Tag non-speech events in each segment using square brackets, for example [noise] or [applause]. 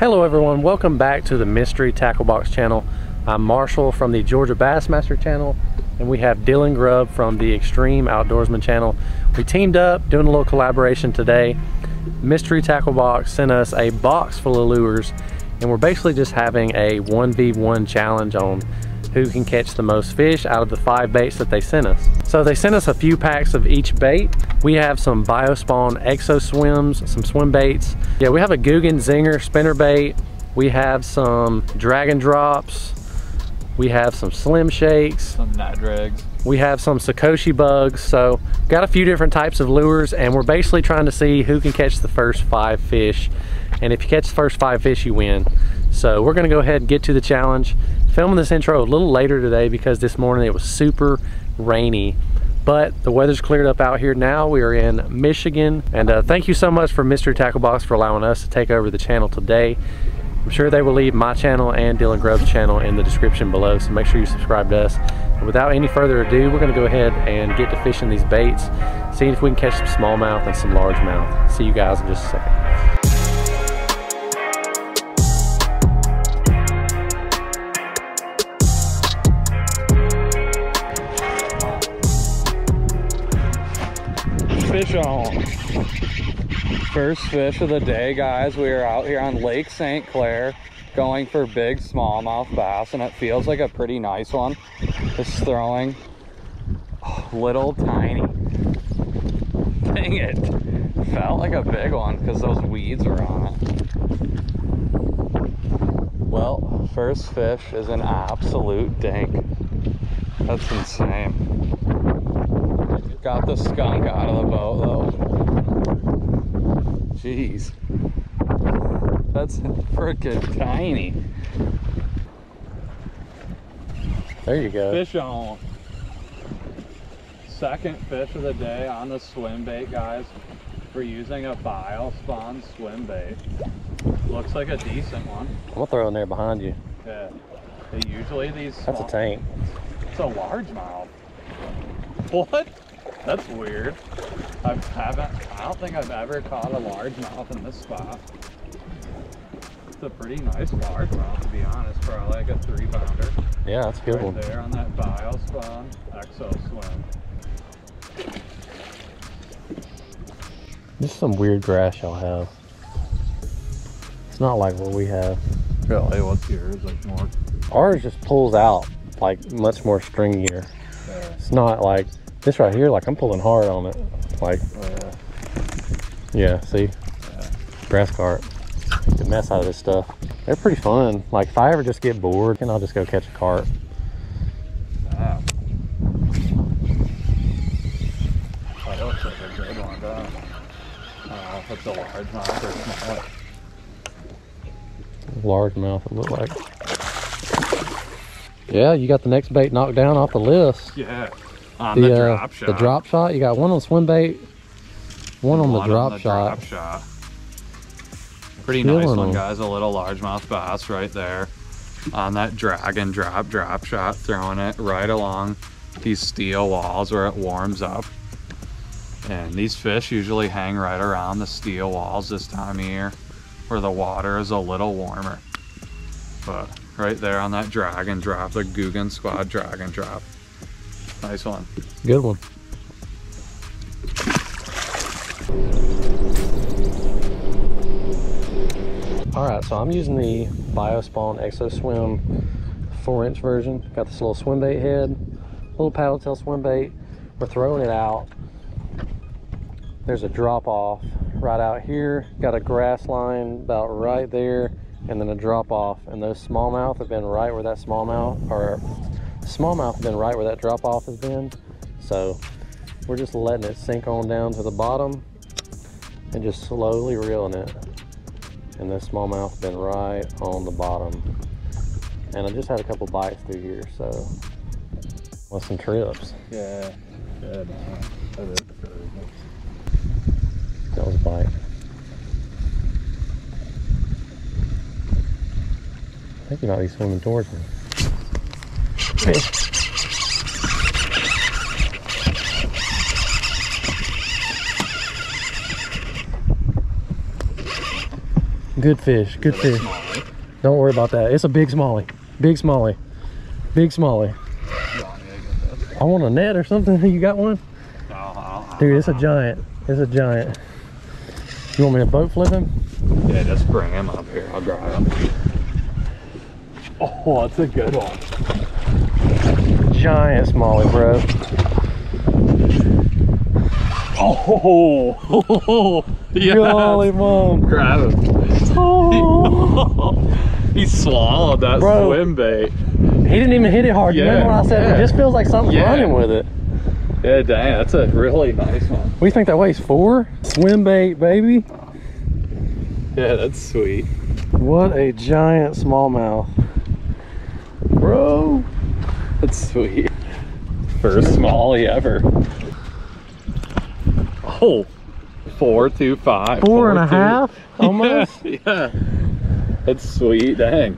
Hello everyone, welcome back to the Mystery Tackle Box channel. I'm Marshall from the Georgia Bassmaster channel and we have Dylan Grubb from the Extreme Outdoorsmen channel. We teamed up doing a little collaboration today. Mystery Tackle Box sent us a box full of lures and we're basically just having a 1v1 challenge on who can catch the most fish out of the five baits that they sent us. So they sent us a few packs of each bait. We have some Biospawn Exo Swims, some swim baits. Yeah, we have a Googan Zinger spinner bait. We have some Drag and Drops. We have some Slim Shakes. Some Nat Drags. We have some Sakoshi bugs. So got a few different types of lures and we're basically trying to see who can catch the first five fish. And if you catch the first five fish, you win. So we're gonna go ahead and get to the challenge. Filming this intro a little later today because this morning it was super rainy but the weather's cleared up out here now. We are in Michigan. And uh, thank you so much for Mystery Tackle Box for allowing us to take over the channel today. I'm sure they will leave my channel and Dylan Grubb's channel in the description below, so make sure you subscribe to us. And without any further ado, we're gonna go ahead and get to fishing these baits, seeing if we can catch some smallmouth and some largemouth. See you guys in just a second. First fish of the day, guys. We are out here on Lake St. Clair going for big smallmouth bass, and it feels like a pretty nice one. Just throwing little tiny. Dang it. Felt like a big one because those weeds are on it. Well, first fish is an absolute dink. That's insane. Got the skunk out of the boat though. Jeez. That's freaking tiny. There you go. Fish on. Second fish of the day on the swim bait, guys. We're using a Biospawn swim bait. Looks like a decent one. I'm gonna throw in there behind you. Yeah. They usually these That's a tank. It's a largemouth. What? That's weird. I haven't, I don't think I've ever caught a largemouth in this spot. It's a pretty nice largemouth to be honest, probably like a three pounder. Yeah, that's a good right one. there on that Biospawn Exo Swim. This is some weird grass y'all have. It's not like what we have. Really, what's yours? Like more? Ours just pulls out like much more stringier. Uh, It's not like this right here, like I'm pulling hard on it. Like, uh, yeah, see? yeah. Grass carp. Make the mess out of this stuff. They're pretty fun. Like if I ever just get bored, then I'll just go catch a carp. Wow. That looks like a good one, though. If it's a largemouth or small. Largemouth it look like. Yeah, you got the next bait knocked down off the list. Yeah. On the, uh, drop shot. The drop shot. You got one on swim bait, one on the drop the shot. drop shot. Pretty nice one, them. guys. A little largemouth bass right there on that drag and drop drop shot, throwing it right along these steel walls where it warms up. And these fish usually hang right around the steel walls this time of year where the water is a little warmer. But right there on that drag and drop, the Googan Squad drag and drop. Nice one. Good one. All right, so I'm using the Biospawn Exo Swim 4 inch version. Got this little swim bait head, little paddle tail swim bait. We're throwing it out. There's a drop off right out here. Got a grass line about right there, and then a drop off. And those smallmouth have been right where that smallmouth, or smallmouth have been right where that drop off has been. So we're just letting it sink on down to the bottom and just slowly reeling it. And this smallmouth been right on the bottom. And I just had a couple bites through here, so with some trips. Yeah. Good. That was a bite. I think he might be swimming towards me. Good fish. Good fish. Don't worry about that. It's a big smallie. Big smallie. Big smallie. I want a net or something. [laughs] You got one? Dude, it's a giant. It's a giant. You want me to boat flip him? Yeah, just bring him up here. I'll grab him. Oh, that's a good one. Giant smallie, bro. Oh, [laughs] yes. Golly mom. Grab him. Oh. [laughs] he swallowed that Bro. swim bait. He didn't even hit it hard. Yeah, remember when I said yeah. it just feels like something's Yeah. running with it? Yeah, dang, that's a really nice one. We think that weighs? Four? Swim bait, baby. Yeah, that's sweet. What a giant smallmouth. Bro. That's sweet. First smallie ever. Oh, four, two, five. Four and a two. half? [laughs] Almost? Yeah, yeah. That's sweet, dang.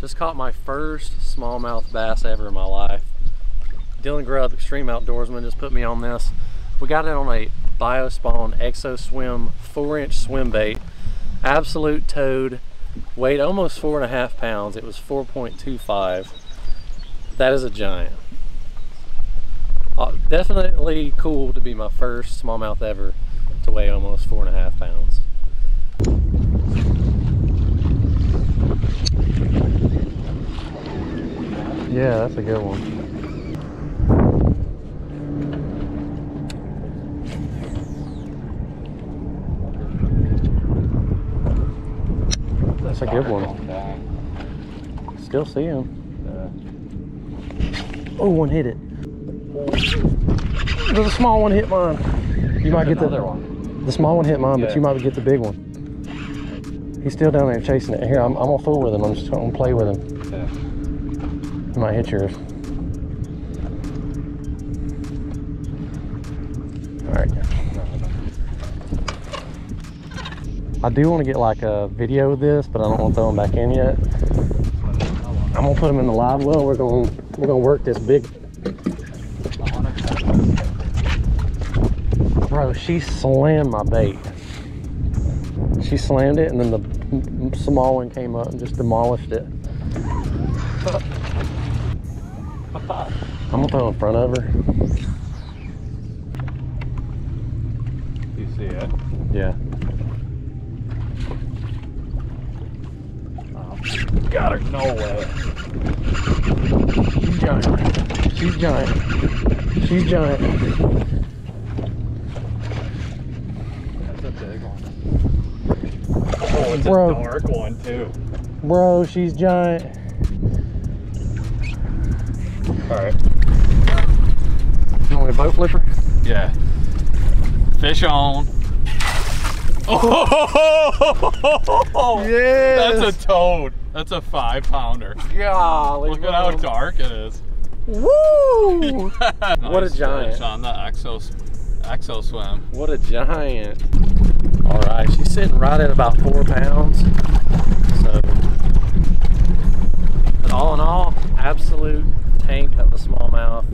Just caught my first smallmouth bass ever in my life. Dylan Grubb, Extreme Outdoorsmen, just put me on this. We got it on a Biospawn Exo Swim 4 inch swim bait. Absolute toad. Weighed almost four and a half pounds. It was 4.25. That is a giant. Uh, definitely cool to be my first smallmouth ever to weigh almost four and a half pounds. Yeah, that's a good one. That's a good one. Still see him. Oh, one hit it. There's a small one hit mine. You might get the other one. the small one hit mine, but you might get the big one. He's still down there chasing it. Here, I'm, I'm gonna fool with him. I'm just gonna play with him. Yeah. He might hit yours. All right. I do want to get like a video of this, but I don't want to throw him back in yet. I'm gonna put him in the live well. We're gonna we're gonna work this big. Bro, she slammed my bait. She slammed it, and then the small one came up and just demolished it. I'm gonna throw in front of her. You see it? Yeah. Got her. No way. She's giant. She's giant. She's giant. That's a big one. Oh, it's Bro. a dark one too. Bro, she's giant. All right. You want me to boat flipper? Yeah. Fish on. [laughs] Oh, [laughs] Yes. That's a toad. That's a five pounder. Golly. Look at how dark it is. Woo! [laughs] What a giant. on the exo exo swim. What a giant. All right, she's sitting right at about four pounds. So, but all in all, absolute tank of a smallmouth.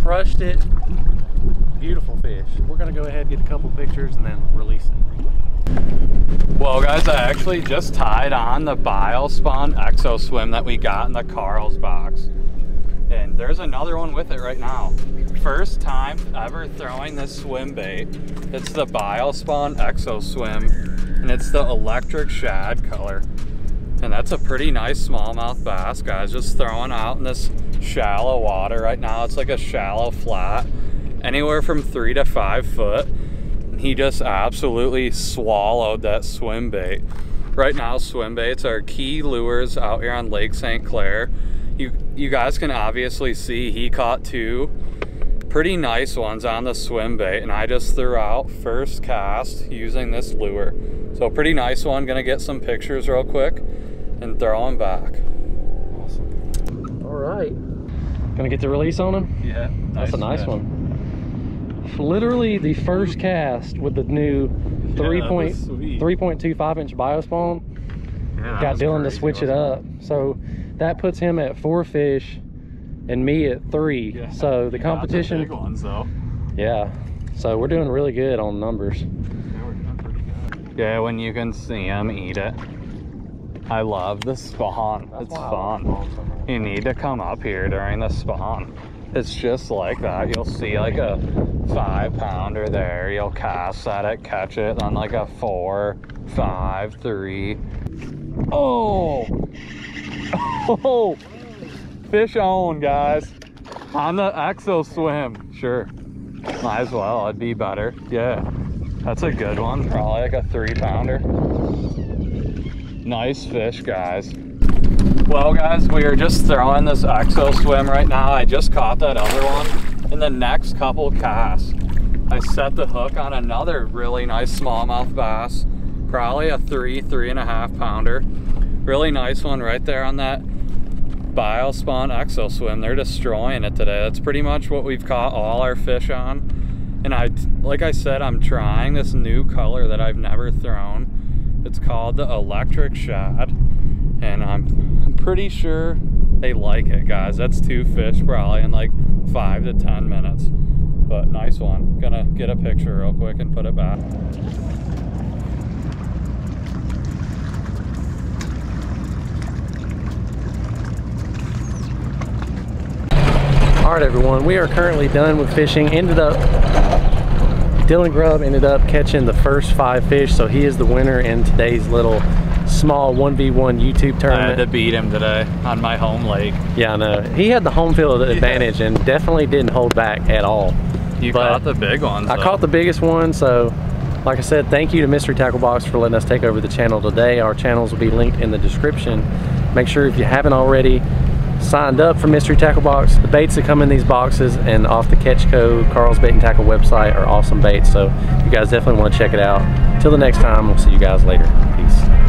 Crushed it. Beautiful fish. We're gonna go ahead get a couple pictures and then release it. Well, guys, I actually just tied on the Biospawn Exo Swim that we got in the Karl's box. And there's another one with it right now. First time ever throwing this swim bait. It's the Biospawn Exo Swim, and it's the electric shad color. And that's a pretty nice smallmouth bass, guys. Just throwing out in this shallow water right now. It's like a shallow flat, anywhere from three to five foot. And he just absolutely swallowed that swim bait. Right now, swim baits are key lures out here on Lake St. Clair. You you guys can obviously see he caught two pretty nice ones on the swim bait, and I just threw out first cast using this lure. So pretty nice one. Gonna get some pictures real quick and throw them back. Awesome. All right. Gonna get the release on him? Yeah, That's a nice one. Literally the first cast with the new three that point was three point two five inch biospawn. Got Dylan to switch it up. So that puts him at four fish and me at three. So the competition big ones though. Yeah. So we're doing really good on numbers. Yeah, we're doing pretty good. Yeah, when you can see them eat it. I love the spawn. That's it's fun. love spawn. You need to come up here during the spawn. It's just like that. You'll see like a five pounder there. You'll cast at it, catch it, then like a four, five, three. Oh! [laughs] Oh! Fish on, guys. On the Exo swim. Sure. Might as well. It'd be better. Yeah. That's a good one. Probably like a three pounder. Nice fish, guys. Well, guys, we are just throwing this exo swim right now. I just caught that other one. In the next couple casts, I set the hook on another really nice smallmouth bass. Probably a three, three and a half pounder. Really nice one right there on that Biospawn Exo Swim. They're destroying it today. That's pretty much what we've caught all our fish on. And I, like I said, I'm trying this new color that I've never thrown. It's called the Electric Shad. And I'm, I'm pretty sure they like it, guys. That's two fish probably in like five to 10 minutes. But nice one. Gonna get a picture real quick and put it back. All right, everyone, we are currently done with fishing. Ended up, Dylan Grubb ended up catching the first five fish, so he is the winner in today's little small 1v1 YouTube tournament. I had to beat him today on my home lake. Yeah, I know. He had the home field advantage and definitely didn't hold back at all. You But caught the big ones. I though. caught the biggest one, so like I said, thank you to Mystery Tackle Box for letting us take over the channel today. Our channels will be linked in the description. Make sure if you haven't already signed up for Mystery Tackle Box, the baits that come in these boxes and off the Catch Co, Karl's Bait and Tackle website are awesome baits, so you guys definitely want to check it out. Till the next time, we'll see you guys later. Peace.